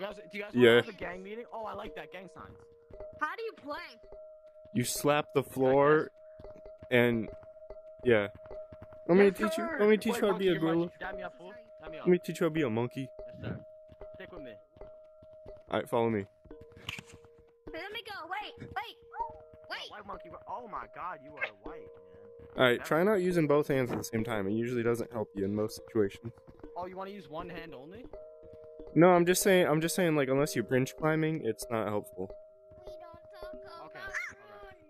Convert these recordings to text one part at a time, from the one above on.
guys, do you guys Yeah. want to have a gang meeting? Oh, I like that gang signs. How do you play? You slap the floor, and yeah. Let me Yes, teach you. Let me teach Wait, you how to be a monkey, gorilla. me up, me. Let me teach you how to be a monkey. Yes, sir. Stick with me. All right, follow me. Let me go. Wait, wait, wait. White monkey. Oh my God, you are white, man. All right, try not using both hands at the same time. It usually doesn't help you in most situations. Oh, you want to use one hand only? No, I'm just saying. I'm just saying. Like, unless you're bridge climbing, it's not helpful. Okay.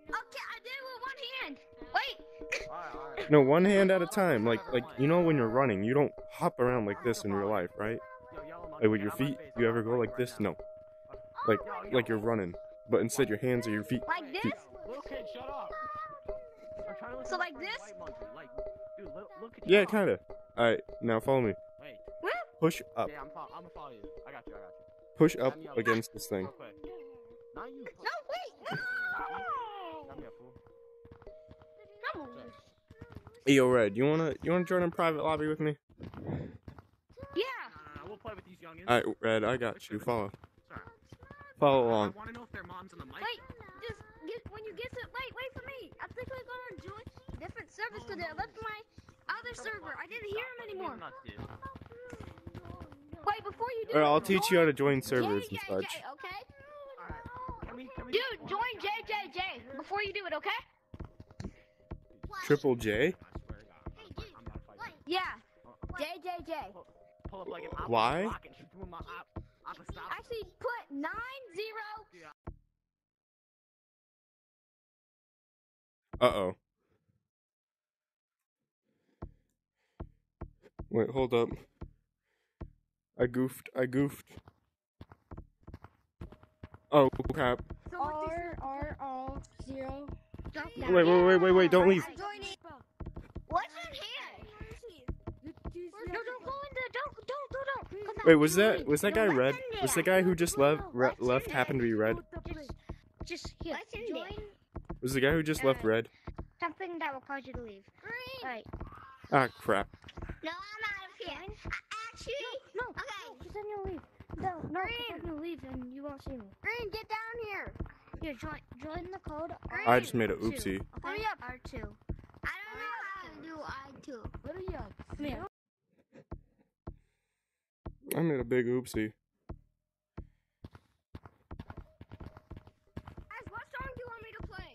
Okay, I did it with one hand. Wait. Alright, alright. No, one hand at a time. Like, like you know when you're running, you don't hop around like this in real life, right? Yo, yellow monkey, Like with your feet, face. you ever go like this? No. Like, Yo, yo, like you're running, but instead your hands are your feet. Like this? feet. Little kid, shut up. I'm trying to listen So like this? White monkey. Like, dude, look, look at Yeah, kinda. All right, now follow me. Wait. Push up. Yeah, I'm, fo- I'm gonna follow you. I got you. I got you. Push up up. against this thing. Real. Not you. No, wait. Dab me up, fool. Come on. Hey, yo, Red, you wanna you wanna join a private lobby with me? Yeah. No, no, no. We'll play with these youngins. All right, Red, I got you. Follow, Sorry. follow I want to know if their mom's on the mic. Wait, just get when you get to wait, wait for me. I think we're gonna join different servers because I left my other server. I didn't hear him anymore. Nuts, dude. Wait, before you do. All right, I'll teach you how to join join servers and such. Okay. Alright. Can we, can we Dude, join JJJ before you do it. Okay. Triple J? swear to God. I'm not fighting. Yeah. JJJ. Pull up like an Why? block and she's doing my op- opera stop. Actually, put nine zero. Uh oh. Wait, hold up. I goofed. I goofed. Oh crap! R R R zero. Wait, wait, wait, wait, wait! Don't leave. What's in here? No, don't go in there. Don't, don't, don't, don't. 'Cause Wait, was that was that guy red? Was the guy who just left re- left there? happened to be red? Just here. What's in join? Was the guy who just left red? Something that will cause you to leave. Green. Right. Ah crap! No, I'm out of here. Actually, no. Okay. Because then you'll leave. No, no. Green. Then you'll leave and you won't see me. Green, get down here. Here, join, join the code. I just made a R2, oopsie. Okay? Hurry up. R two. I don't know how to do I two. Hurry up. Come here. I made a big oopsie. Guys, what song do you want me to play?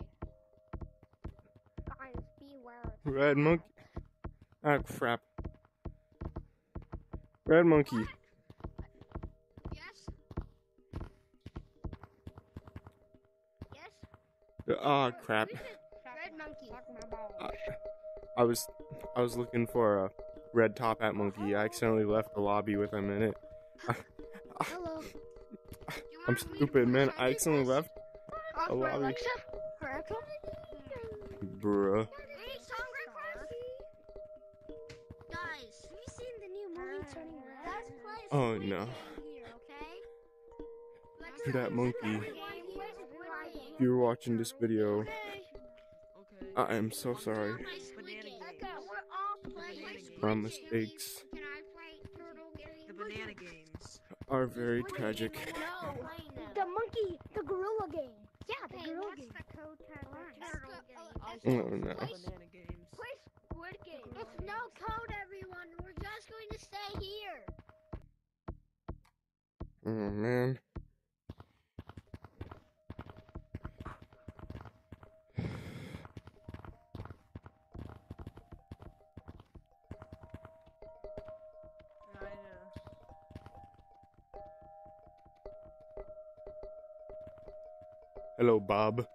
Guys, beware. Red monkey. Ah crap! Red monkey. Yes. Yes. Ah crap! Red monkey. I, I was I was looking for a red top hat monkey. I accidentally left the lobby with him in it. Hello. I'm stupid, man. I accidentally left. a lobby. Alexa. For Echo. Bruh. Oh, no. Game here, okay? Let's To that monkey. Squid Game. Squid Game. If you're watching this video, I am so sorry Play Squid Game. Echo, we're all playing Squid for our mistakes Can I play Turtle Game? The banana games. are very tragic. The monkey, the gorilla game. Yeah, the girl game. the code turtle game? Oh, oh no. Hello, Bob.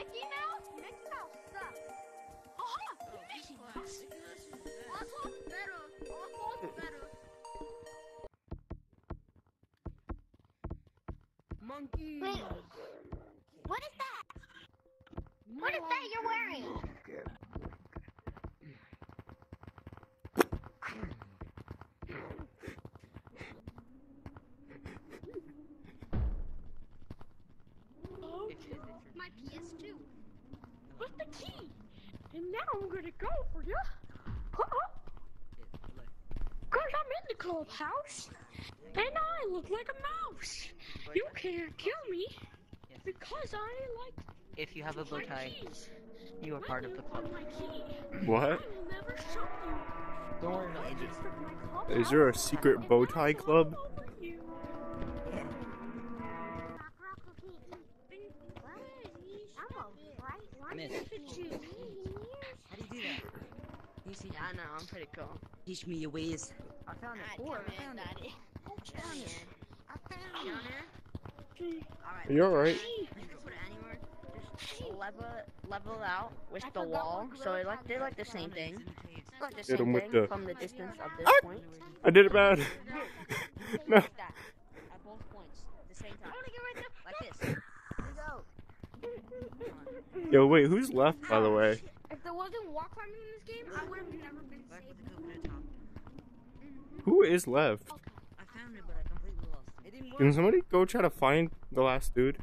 Mickey Mouse? Mickey Mouse sucks. Aha! Oh, Mickey Mouse. Oswald's better. Oswald's better. Monkey. Wait. What is that? What is that you're wearing? Like. You can't kill me. Because I like If you have a bow tie, you are part of the club. My key. What? I will never show you. Don't worry about it. Just of my clubhouse. Is there a secret bow tie club? Miss. How do you do that? You see, I know, I'm pretty cool. teach me your ways. I found it. Come Four. in, Daddy. Down here. I found it. Down here. Alright. Are you alright? You can put it anywhere. Just level level out with the wall, so it like they're like the same thing. Like the Hit same 'em with thing the- from the distance of this Ah! point. I did it bad. no. Like that. At both points. The same time. Like this. Here we go. Yo, wait, who's left, by the way? If there wasn't walk climbing in this game, I would have never been safe. Who is left? I found it, but I completely lost it. It didn't work. Can somebody go try to find the last dude?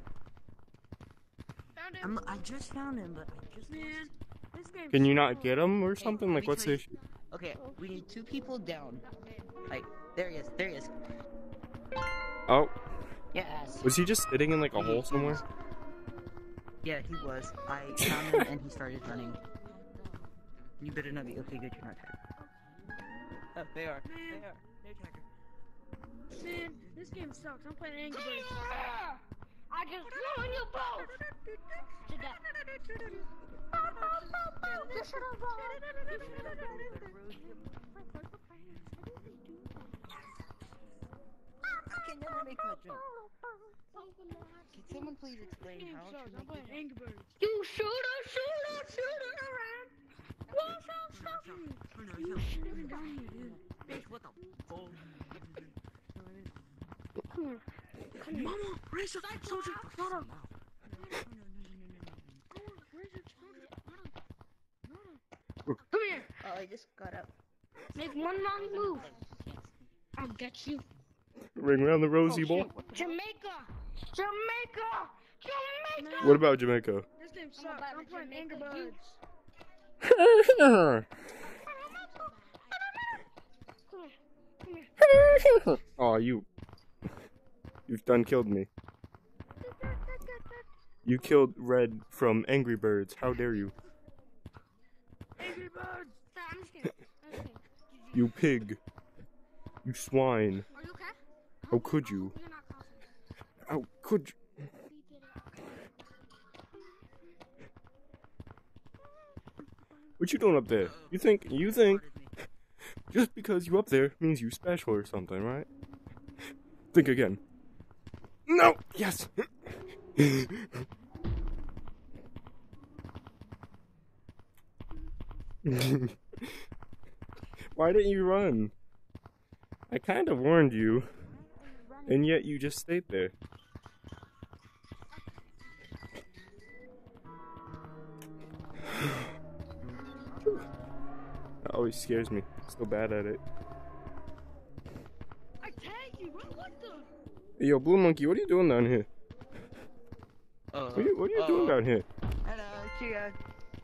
Found it. I'm, I just found him, but I just Man, this game. Can you not get him or something? Like, what's the issue? Okay, oh, we need two people down. Like, there he is. There he is. Oh, Yes. was he just sitting in like a hole somewhere? Yeah, he was. I found him and he started running. You better not be. Okay, good. You're not tired. Oh, they are. They are. They're tiger. Man, this game sucks. I'm playing Angry Birds. I just flew on your boat. To death. You should have I can never make that jump. Can someone please explain Game how sucks. to I'm make playing the jump? Angry Birds. You shooter, shooter, shooter around. What's up, stop me? You shooter down here, dude. Bitch, what the fuck? Come here. Come here. Mama, raise your soldier. Shut up. Come here. Oh, I just got up. Make one wrong move. I'll get you. Ring around the rosy Oh, ball. Jamaica. Jamaica. Jamaica. What about Jamaica? This game sucks. I'm playing Angry Birds. Come here. Come here. oh, you. You've done killed me. You killed Red from Angry Birds. How dare you? Angry Birds. I'm just kidding. I'm just kidding. You pig. You swine. Are you okay? How could you? How could you? What you doing up there? You think you think just because you up there means you special or something, right? Think again. Yes. Why didn't you run? I kind of warned you, and yet you just stayed there. That always scares me. I'm So bad at it. I tagged you. What, what the? Hey, yo, Blue Monkey, what are you doing down here? Uh, What are you, what are you doing uh, down here? Hello, cheer.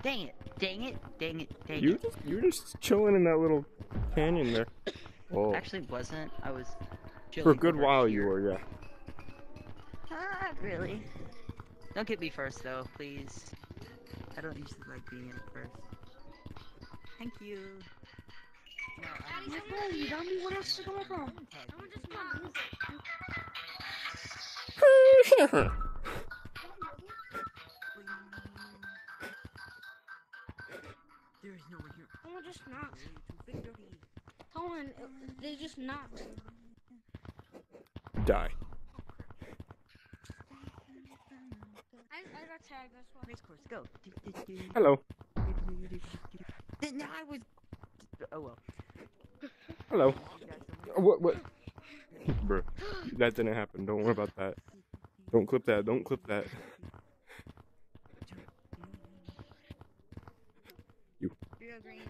Dang it, dang it, dang it, dang You it. just you're just chilling in that little canyon there. Oh, Actually, wasn't. I was. for a good while here. you were, yeah. Not really. Don't get me first, though, please. I don't usually like being in first. Thank you. No, I- My phone, you dummy. What else is going on? There is no one here. Someone just knocked. Someone, they just knocked. Die. I, I got tagged. That's why. Race course, go. Hello. now I was. Oh well. Hello. What? What? Bruh, that didn't happen. Don't worry about that. Don't clip that. Don't clip that. Yeah, Green.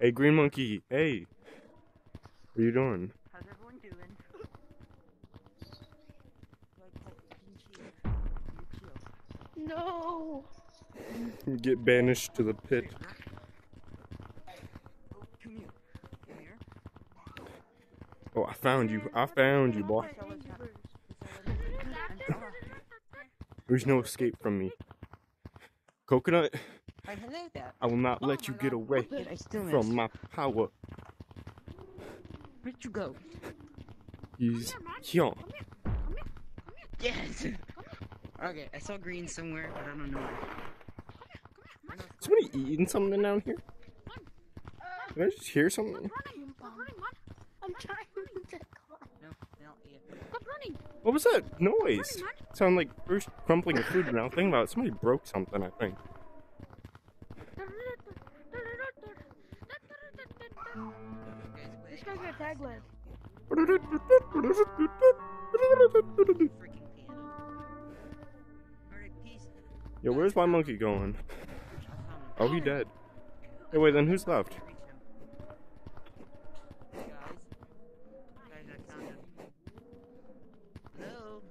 Hey, green monkey. Hey. What are you doing? How's everyone doing? Like, like, you chill. No. Get banished to the pit. Oh, come here. Come here. Oh, I found you. I found you, boy. So what's happening? So, uh, There's no escape from me. Coconut, Hi, hello there. I will not oh let you get away Did I still miss? from my power. Where'd you go? He's here. Yes. okay, I saw green somewhere, but I don't know where. Somebody eating something down here? Did I just hear something? I'm trying to climb. No, no, yeah. Stop running. What was that noise? Sound like first crumpling of food, now thinking about it, somebody broke something, I think. This guy's got tag lag. Freaking piano. Alright, peace. Yo, where's my monkey going? I found him. Oh, he dead. Hey, wait, then who's left? Reach him. Guys. Guys, I found him. Hello?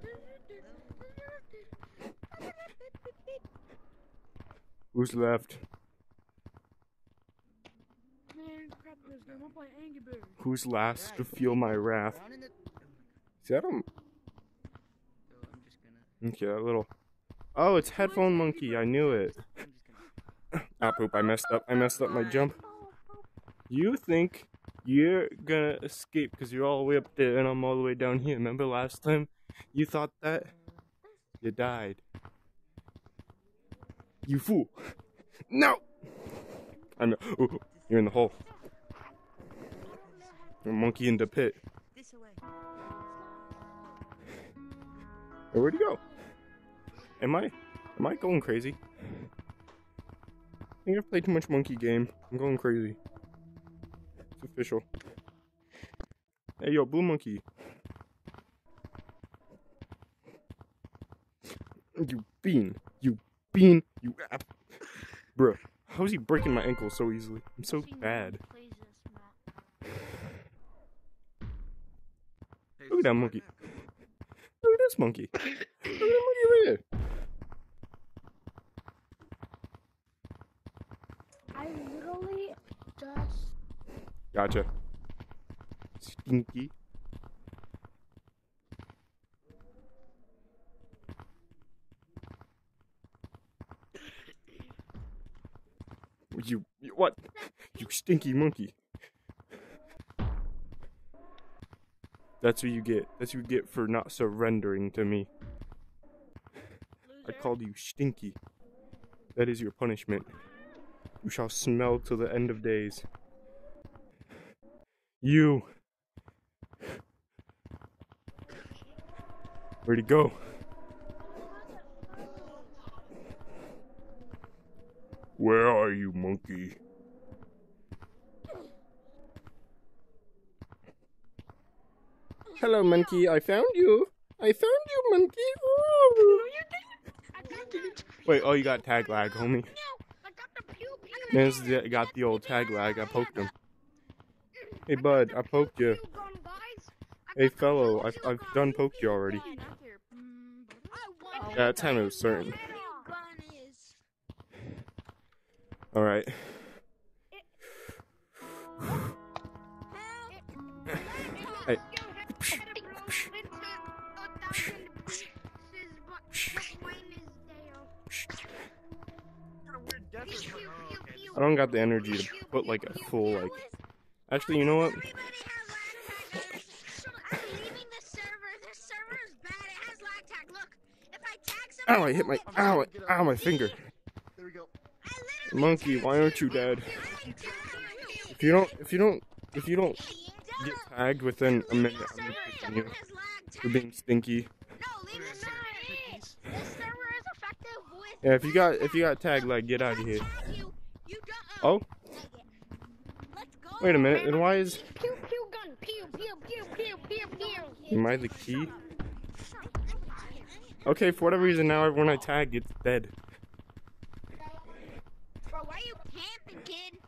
Who's left? Who's last to feel my wrath? Is that him? Okay, that little. Oh, it's headphone monkey. I knew it. Ah, poop. I messed up. I messed up my jump. You think you're gonna escape because you're all the way up there and I'm all the way down here. Remember last time you thought that? You died. You fool. No! I'm. Ooh, you're in the hole. You're monkey in the pit. Where'd he go? Am I? Am I going crazy? I think I've played too much monkey game. I'm going crazy. It's official. Hey, yo, blue monkey. You bean. You bean. You app. Bruh. How is he breaking my ankle so easily? I'm so bad. Look at that monkey. Look at this monkey. Look at that monkey right there. I literally just. Gotcha. Stinky. You, you what? You stinky monkey. That's what you get. That's what you get for not surrendering to me. I called you stinky. That is your punishment. You shall smell till the end of days. You. Where'd he go? Where are you, monkey? Hello, monkey. I found you. I found you, monkey. Ooh. Wait, oh, you got tag lag, homie. No, I got the pew pew. Man's the- got the old tag lag. I poked him. Hey, bud, I poked you. Pew gun, guys. Hey, fellow, I've, I've done poked you already. Yeah, that time it was certain. Alright. I don't got the energy to put like a full like. Actually, you know what? Ow! I hit my ow! Ow! My finger. There we go. Monkey, why aren't you dead? If you don't, if you don't, if you don't get tagged within a minute, I'm the gonna server. you has lag for being stinky. Yeah, if you got if you got tagged, like, get out of here. Tag you. You don't. Oh, Let's go. wait a minute. And why is Pew pew gun. Pew pew pew pew pew pew. am I the key? Okay, for whatever reason, now everyone I tag gets dead. Bro, why you camping, kid?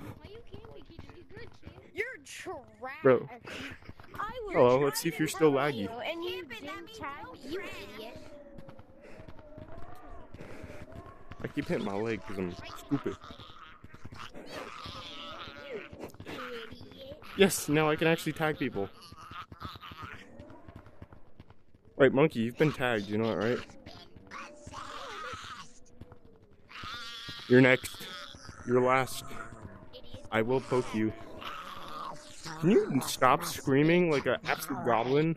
Why you camping, kid? You good, kid? You're trash. Bro. I was Hello, let's see if you're still laggy. you and you Camping, didn't tag me. You idiot. I keep hitting my leg because I'm stupid. Yes, now I can actually tag people. Wait, Monkey, you've been tagged, you know that, right? You're next. You're last. I will poke you. Can you stop screaming like an absolute goblin?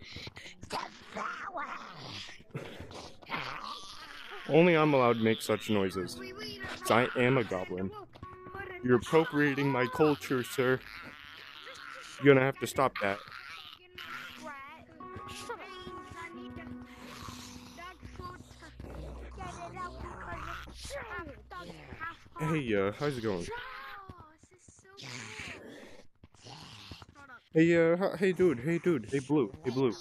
Only I'm allowed to make such noises. I am a goblin. You're appropriating my culture, sir. You're gonna have to stop that. Hey, uh, how's it going? Hey, uh, hey, dude, hey, dude, hey, Blue, hey, Blue,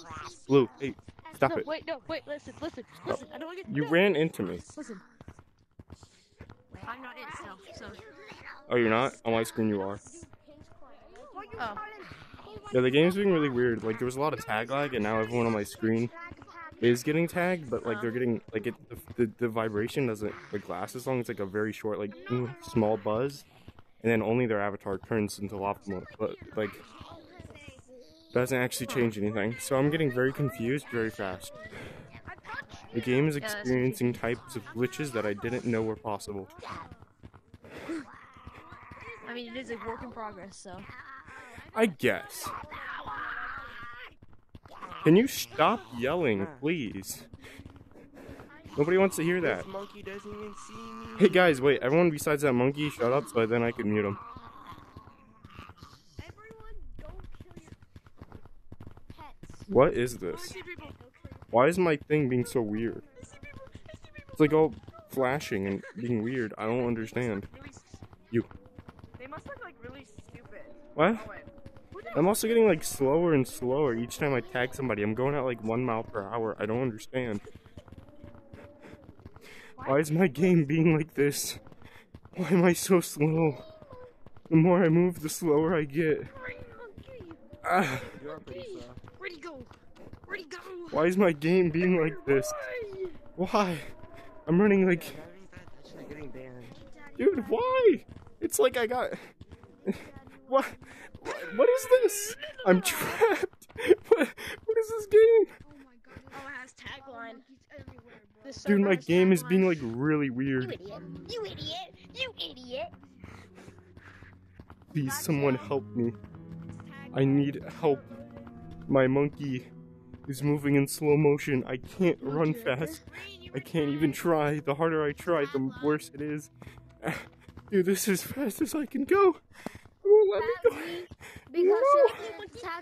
Blue, hey, stop no, it. wait, no, wait, listen, listen, listen. I don't want to get You no, ran into me. Listen. I'm not it, so, so. Oh, you're not? On my screen, you are. Oh. Yeah, the game's being really weird. Like, there was a lot of tag lag, and now everyone on my screen is getting tagged, but like they're getting like it the, the, the vibration doesn't like last as long. It's like a very short, like mm, small buzz, and then only their avatar turns into lava mode. But like, doesn't actually change anything. So I'm getting very confused very fast. The game is experiencing types of glitches that I didn't know were possible. I mean, it is a work in progress, so. I guess. Can you stop yelling, please? Nobody wants to hear that. This monkey doesn't even see me. Hey guys, wait, everyone besides that monkey, shut up so then I can mute him. Everyone, don't kill your pets. What is this? Why is my thing being so weird? It's like all flashing and being weird. I don't understand. You. They must look like really stupid. What? I'm also getting like slower and slower each time I tag somebody. I'm going at like one mile per hour. I don't understand. Why is my game being like this? Why am I so slow? The more I move, the slower I get. Ah, You are pretty slow. Where'd he go? Where'd he go? why is my game being like this? Why? I'm running like, Having bad touch, they're getting banned. dude. Why? It's like I got. What? What is this? I'm trapped. What? What is this game? Oh, it has tag lag. This Dude, my game is being like really weird. You weird. idiot. You idiot. You idiot. Please, someone help me. I need help. My monkey is moving in slow motion. I can't run fast. I can't even try. The harder I try, the worse it is. Dude, this is as fast as I can go. It won't let me go. Because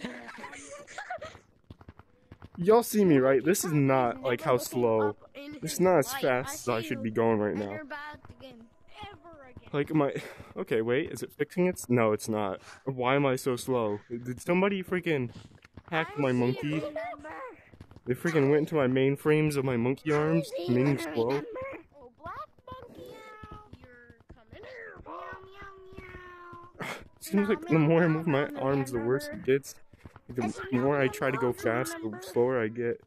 No. Y'all see me, right? This is not like how slow. It's not as fast as I should be going right now. Never bad at the game. Ever again. Like, am I. Okay, wait, is it fixing it? No, it's not. Why am I so slow? Did somebody freaking hack my monkey? They freaking went into my mainframes of my monkey arms, making me slow. Oh, black monkey out. You're coming here. Meow, meow, meow. Seems like the more I move my arms, the worse it gets. The more I try to go fast, the slower I get.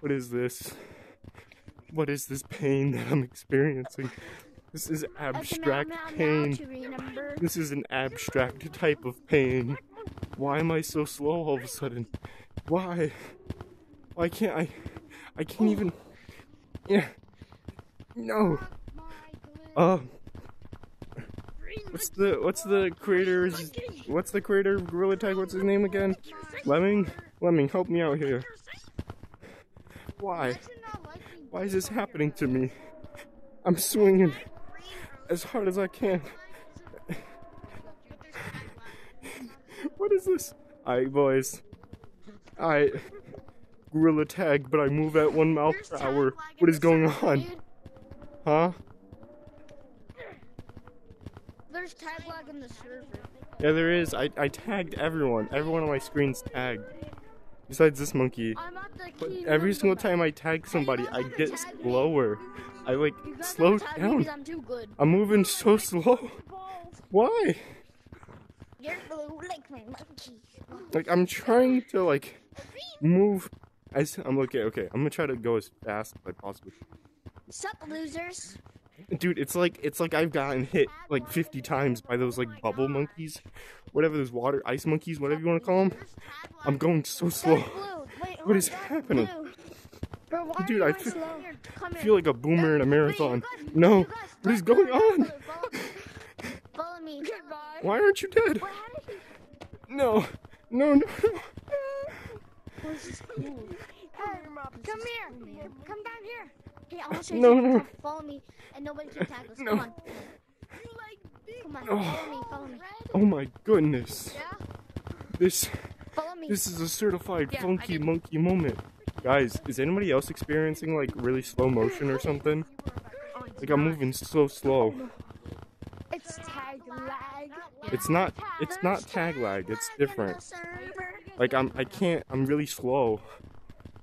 What is this? What is this pain that I'm experiencing? This is abstract pain. This is an abstract type of pain. Why am I so slow all of a sudden? Why? Why can't I? I can't even. Yeah. No. Uh. What's the what's the creator's what's the creator of Gorilla Tag? What's his name again? Lemming. Lemming, help me out here. Why? Why is this happening to me? I'm swinging as hard as I can. What is this? Alright, boys. Alright. Gorilla tag, but I move at one mile per hour. What is going on? Huh? There's tag lag in the server. Yeah, there is. I, I tagged everyone. Everyone on my screen's tagged. Besides this monkey. I'm at the But key every single time I tag somebody, I get slower. I like slow don't tag me down. I'm too good. I'm moving so slow. Why? You're blue like my monkey. Like I'm trying to like move. As I'm okay. Okay, I'm gonna try to go as fast as I possibly. Sup, losers? Dude, it's like it's like I've gotten hit like 50 times by those like bubble monkeys, whatever those water ice monkeys, whatever you want to call them. I'm going so slow. Dark blue. Wait, What is happening? Bro, Dude, I feel- slow? Come I here. feel like a boomer in a marathon. No, what is going on? Blue, Follow me. Goodbye. Why aren't you dead? Wait, how did he? No, no, no. no. Come here. Come down here. Hey, I want to show you No, something. no. Come Follow me, and nobody can tag us. No. Come on. Come on. Oh. Follow me. Follow me. Oh my goodness. This Follow me. this is a certified Yeah, funky monkey moment. Guys, is anybody else experiencing like really slow motion or something? Like I'm moving so slow. It's tag lag. It's not it's not tag lag, it's different. Like I'm I can't I'm really slow.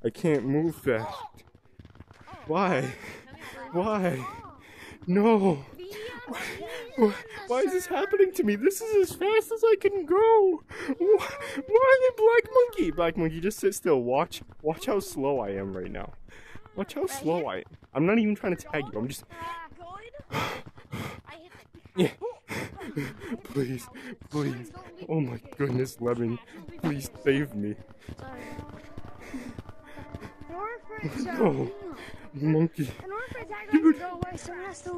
I can't move fast. Why? Why? No. Wh- Why is this happening to me? This is as fast as I can go. Why, why the black monkey? Black monkey, just sit still. Watch watch how slow I am right now. Watch how slow I I'm not even trying to tag you. I'm just Yeah. please, please. Oh my goodness, Lemon. Please save me. No. Monkey. tag lag Dude.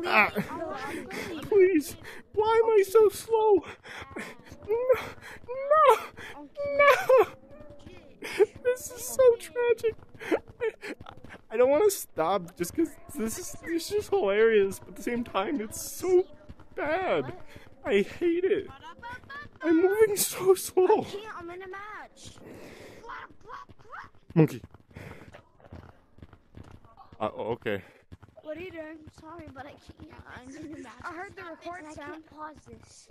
Ah. Oh. Please. Why am I so slow? No. No. No. This is so tragic. I don't want to stop just because this is this is just hilarious, but at the same time, it's so bad. I hate it. I'm moving so slow. Can't, I'm in a match. Monkey. Uh, oh, okay. What are you doing? I'm Sorry, but I can't. I'm in a match. I heard the record And I sound. can't pause this.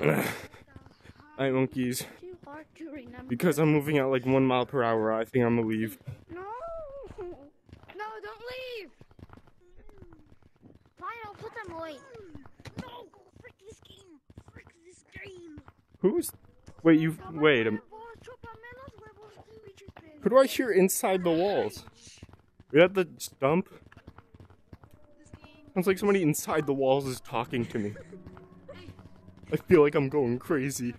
Alright, monkeys. Too hard to remember. Because I'm moving at like one mile per hour, I think I'm gonna leave. No. No, don't leave. Fine, I'll put them away. No, frick this game. Frick this game. Who's? Wait, you wait. Um, who do I hear inside the walls? Are you at the stump? Sounds like somebody inside the walls is talking to me. I feel like I'm going crazy.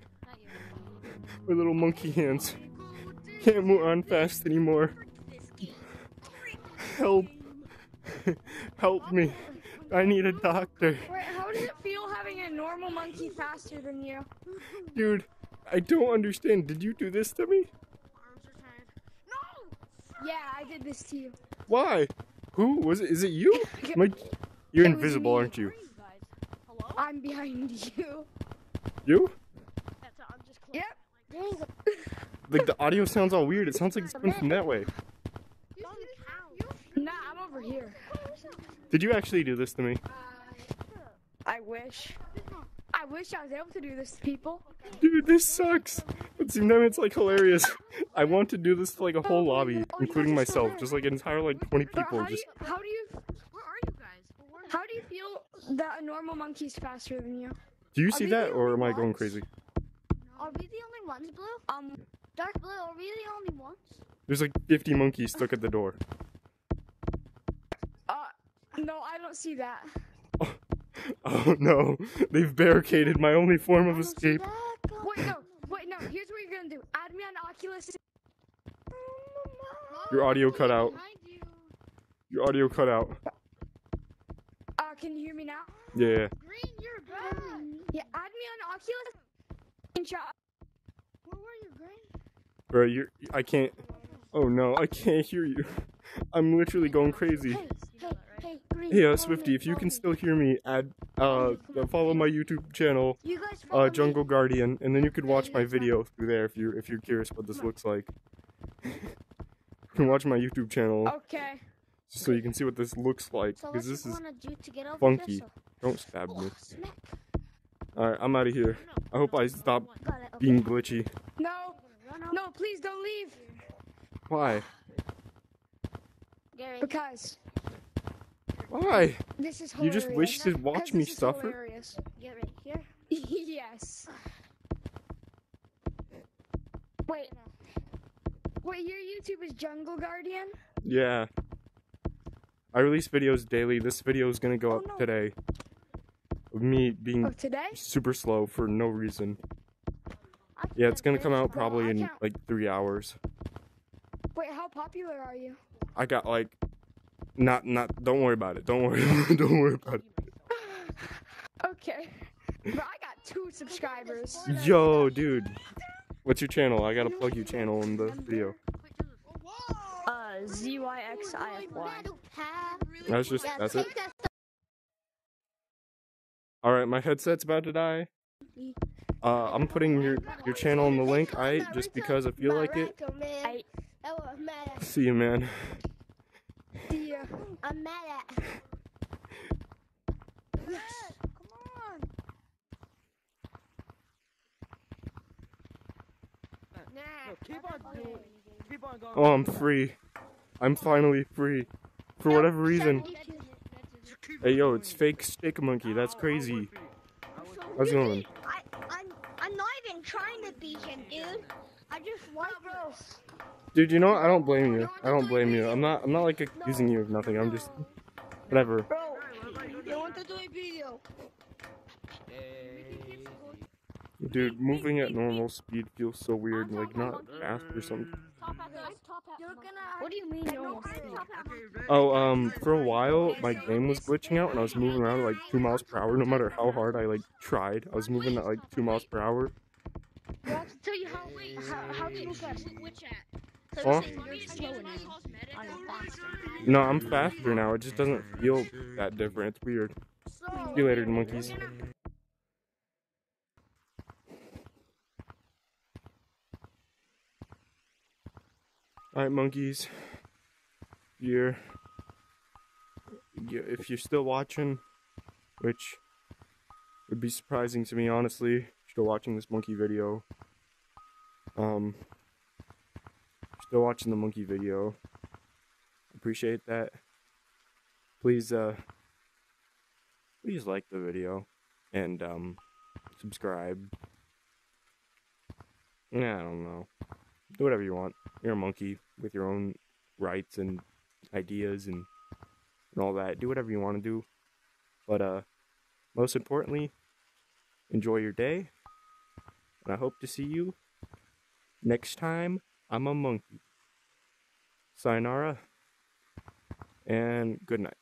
My little monkey hands can't move on fast anymore. Help! Help me! I need a doctor. Wait, how does it feel having a normal monkey faster than you? Dude, I don't understand. Did you do this to me? No! Yeah, I did this to you. Why? Who was it? Is it you? My, you're It invisible, aren't you? I'm behind you. You? Yep. Like the audio sounds all weird. It sounds like it's coming from that way. Nah, I'm over here. Did you actually do this to me? I wish. I wish I was able to do this to people. Dude, this sucks. But sometimes it's like hilarious. I want to do this to like a whole lobby, including myself. Just like an entire like 20 people. how do you, Just how do you, Where are you guys? how do you feel that a normal monkey's faster than you? do you Are see that, or only am I going crazy? Are we the only ones, Blue? Um, Dark Blue, are we the only ones? There's like 50 monkeys stuck at the door. No, I don't see that. Oh no, they've barricaded my only form of escape. Wait, no, wait, no. Here's what you're gonna do. Add me on Oculus. Your audio cut out. Your audio cut out. Uh, can you hear me now? Yeah. Green, you're back. Yeah, add me on Oculus. Screenshot. Where were you, Green? Bro, you're. I can't. Oh no, I can't hear you. I'm literally going crazy. Hey, hey, hey, Green. Hey, uh, Swifty, if you can still hear me, add, uh, follow my YouTube channel, You guys follow uh. Jungle Guardian, and then you can watch my video through there if you if you're curious what this looks like. you can watch my YouTube channel Okay. so you can see what this looks like, because what this is do to get over funky. Don't stab me. Oh. All right, I'm out of here. I hope I stop Got it. Okay. being glitchy. No, no, please don't leave. Why? Because Why? this is You just wish to watch Because me this is suffer? hilarious. Get right here. yes. Wait. Wait, your YouTube is Jungle Guardian? Yeah. I release videos daily. This video is gonna go Oh, up no. today. Of me being Oh, today? super slow for no reason. Yeah, it's gonna come out probably in like three hours. Wait, how popular are you? I got like, not not. Don't worry about it. Don't worry. don't worry about it. Okay. But I got two subscribers. Yo, dude. What's your channel? I gotta plug your channel in the video. Uh, ZYXIFY. That's just that's it. All right, my headset's about to die. Uh, I'm putting your your channel in the link. I just because I feel like it. I, that was mad at. See you, man. Yeah. I'm mad at. No, keep on doing. Keep on going. Oh, I'm free. I'm finally free. For whatever reason. Hey, yo, it's fake steak monkey. That's crazy. How's it going? I, I'm, I'm not even trying to beat him, dude. I just want to. Dude, you know what? I don't blame you. I don't blame you. I'm not. I'm not like accusing you of nothing. I'm just whatever. Bro, you want to do a video? Dude, moving at normal speed feels so weird. Like not fast or something. What do you mean normal speed? Oh, um, for a while my game was glitching out and I was moving around at like two miles per hour. No matter how hard I like tried, I was moving at like two miles per hour. I have to tell you how how, how to move fast? Which at? Huh? You're slower now. I'm faster. No, I'm faster now. It just doesn't feel that different. It's weird. See you later, monkeys. Alright, monkeys. You're. you- If you're still watching, which would be surprising to me, honestly, if you're still watching this monkey video. Um. Still watching the monkey video. Appreciate that. Please, uh. Please like the video. And, um. Subscribe. Yeah, I don't know. Do whatever you want. You're a monkey with your own rights and ideas and, and all that. Do whatever you want to do. But uh most importantly, enjoy your day. And I hope to see you next time I'm a monkey. Sayonara and good night.